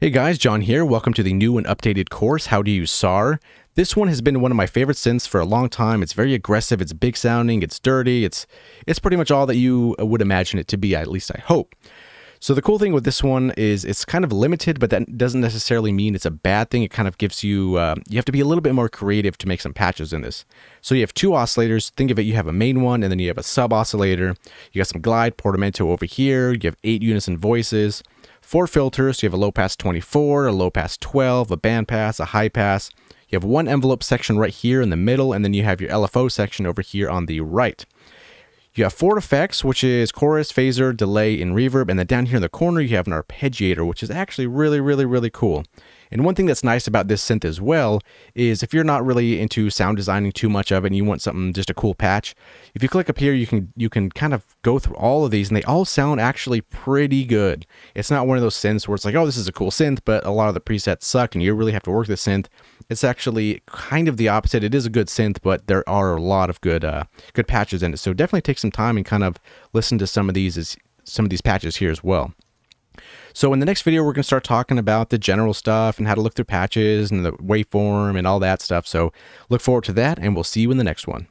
Hey guys, Jon here. Welcome to the new and updated course, How to Use Sawer. This one has been one of my favorite synths for a long time. It's very aggressive, it's big sounding, it's dirty, it's it's pretty much all that you would imagine it to be, at least I hope. So the cool thing with this one is it's kind of limited, but that doesn't necessarily mean it's a bad thing. It kind of gives you, uh, you have to be a little bit more creative to make some patches in this. So you have two oscillators. Think of it, you have a main one, and then you have a sub oscillator. You got some glide, portamento over here. You have eight unison voices. Four filters, you have a low pass 24, a low pass 12, a band pass, a high pass. You have one envelope section right here in the middle, and then you have your LFO section over here on the right. You have four effects, which is chorus, phaser, delay, and reverb. And then down here in the corner, you have an arpeggiator, which is actually really, really, really cool. And one thing that's nice about this synth as well is if you're not really into sound designing too much of it and you want something just a cool patch, if you click up here, you can you can kind of go through all of these and they all sound actually pretty good. It's not one of those synths where it's like, oh, this is a cool synth, but a lot of the presets suck and you really have to work the synth. It's actually kind of the opposite. It is a good synth, but there are a lot of good uh, good patches in it. So definitely take some time and kind of listen to some of these as some of these patches here as well. So in the next video, we're going to start talking about the general stuff and how to look through patches and the waveform and all that stuff. So look forward to that, and we'll see you in the next one.